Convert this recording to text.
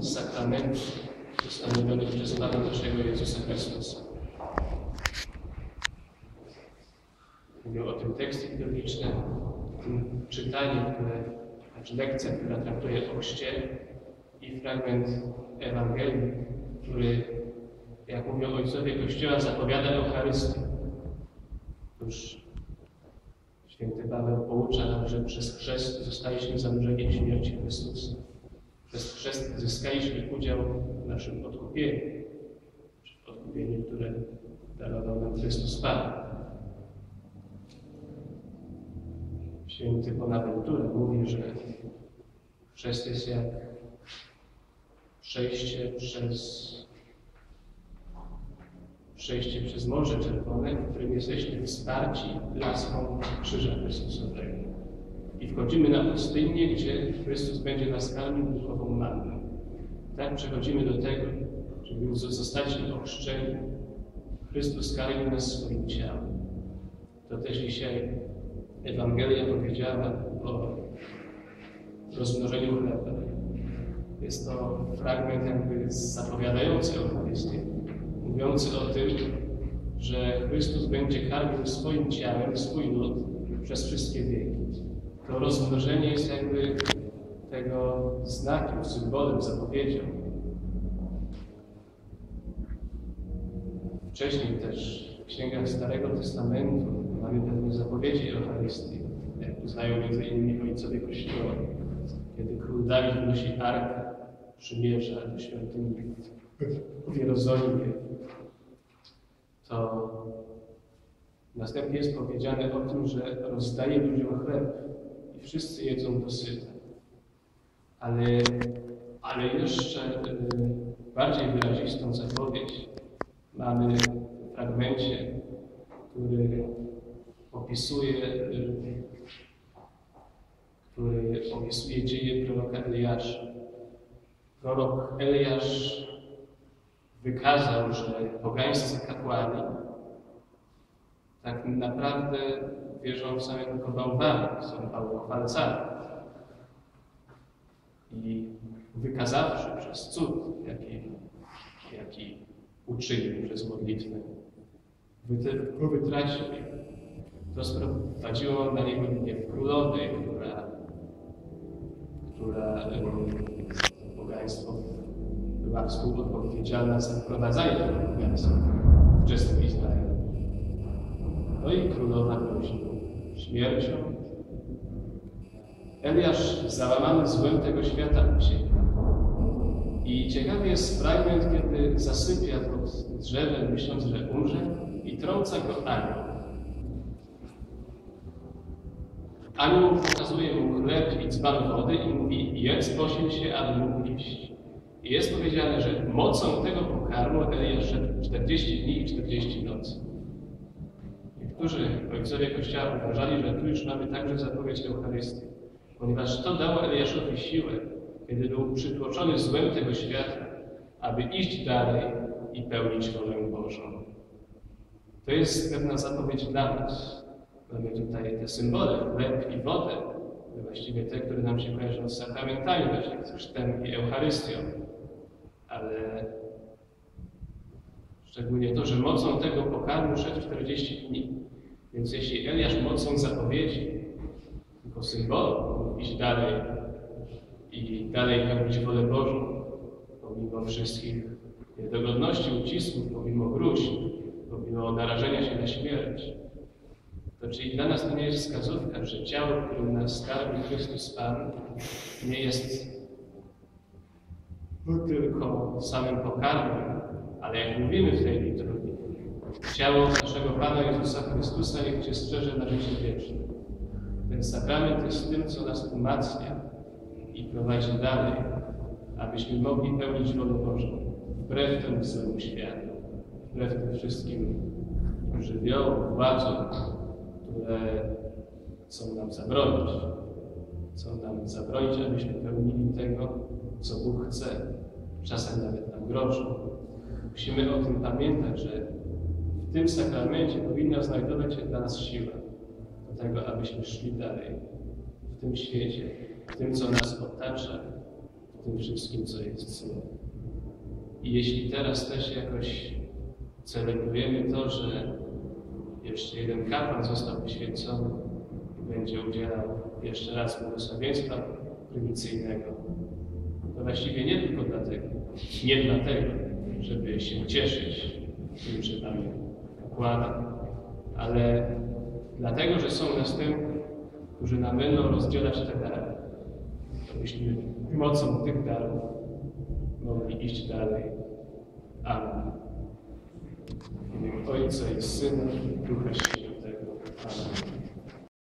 sakramentów ustanowionych przez Pana naszego Jezusa Chrystusa. Mówię o tym tekstie liturgicznym, tym czytaniu, które, znaczy lekcja, która traktuje o chrzcie i fragment Ewangelii, który, jak mówią ojcowie Kościoła, zapowiada Eucharystię. Otóż święty Paweł poucza nam, że przez chrzest zostaliśmy zanurzeni w śmierci Chrystusa. Przez chrzest zyskaliśmy udział w naszym odkupieniu, które darował nam Chrystus Pan. Święty Bonaventura mówi, że chrzest jest jak przejście przez przejście przez Morze Czerwone, w którym jesteśmy wsparci laską Krzyża Chrystusowego. I wchodzimy na pustynię, gdzie Chrystus będzie nas karmił duchową manną. Tak przechodzimy do tego, żeby zostaliśmy ochrzczeni. Chrystus karmił nas swoim ciałem. To też dzisiaj Ewangelia powiedziała o rozmnożeniu chleba. Jest to fragment jakby zapowiadający Eucharystię, mówiący o tym, że Chrystus będzie karmił swoim ciałem swój lud przez wszystkie wieki. To rozmnożenie jest jakby tego znakiem, symbolem, zapowiedzią. Wcześniej też w księgach Starego Testamentu mamy pewne zapowiedzi Eucharystii, jak uznają między innymi ojcowie Kościoła, kiedy król Dawid nosi arkę przymierza do świątyni w Jerozolimie, to następnie jest powiedziane o tym, że rozdaje ludziom chleb wszyscy jedzą dosyta. Ale, ale jeszcze y, bardziej wyrazistą zapowiedź mamy w fragmencie, który opisuje, y, który opisuje dzieje proroka Eliasza. Prorok Eliasz wykazał, że pogańscy kapłani tak naprawdę wierzą w same tylko bałwany, są bałwochwalcami. I wykazawszy przez cud, jaki, jaki uczynił przez modlitwę, wytracił to sprowadziło na niego gniew królowej, która, która pogaństwo była współodpowiedzialna za wprowadzanie tego pogaństwa śmiercią. Eliasz załamany złem tego świata ucieka. I ciekawy jest fragment, kiedy zasypia pod drzewem, myśląc, że umrze, i trąca go anioł. Anioł pokazuje mu chleb i dzban wody i mówi, jedz, posił się, aby mógł iść. I jest powiedziane, że mocą tego pokarmu Eliasz szedł 40 dni i 40 nocy. Niektórzy ojcowie Kościoła uważali, że tu już mamy także zapowiedź Eucharystii, ponieważ to dało Eliaszowi siłę, kiedy był przytłoczony złem tego świata, aby iść dalej i pełnić wolę Bożą. To jest pewna zapowiedź dla nas. Mamy tutaj te symbole, chleb i wodę, właściwie te, które nam się kojarzą z sakramentami, właśnie z chrztem i Eucharystią. Ale szczególnie to, że mocą tego pokarmu szedł 40 dni. Więc jeśli Eliasz mocą zapowiedzi, tylko symbolu, iść dalej i dalej pełnić wolę Bożą, pomimo wszystkich niedogodności, ucisków, pomimo gruźb, pomimo narażenia się na śmierć, to czyli dla nas to nie jest wskazówka, że ciało, którym nas karmi Chrystus Pan, nie jest tylko samym pokarmem, ale jak mówimy w tej liturgii, ciało naszego Pana Jezusa Chrystusa niech Cię strzeże na życie wieczne. Ten sakrament jest tym, co nas umacnia i prowadzi dalej, abyśmy mogli pełnić wolę Bożą, wbrew temu złemu światu, wbrew tym wszystkim żywiołom, władzom, które chcą nam zabronić. Chcą nam zabronić, abyśmy pełnili tego, co Bóg chce. Czasem nawet nam grożą. Musimy o tym pamiętać, że w tym sakramencie powinna znajdować się dla nas siła do tego, abyśmy szli dalej w tym świecie, w tym, co nas otacza, tym wszystkim, co jest złe. I jeśli teraz też jakoś celebrujemy to, że jeszcze jeden kapłan został poświęcony i będzie udzielał jeszcze raz błogosławieństwa prymicyjnego, to właściwie nie tylko dlatego, nie dlatego, żeby się cieszyć tym, że mamy kapłana, ale dlatego, że są następni, którzy nam będą rozdzielać te dary. Abyśmy mocą tych darów mogli iść dalej. Amen. W imię Ojca i Syna i Ducha Świętego. Amen.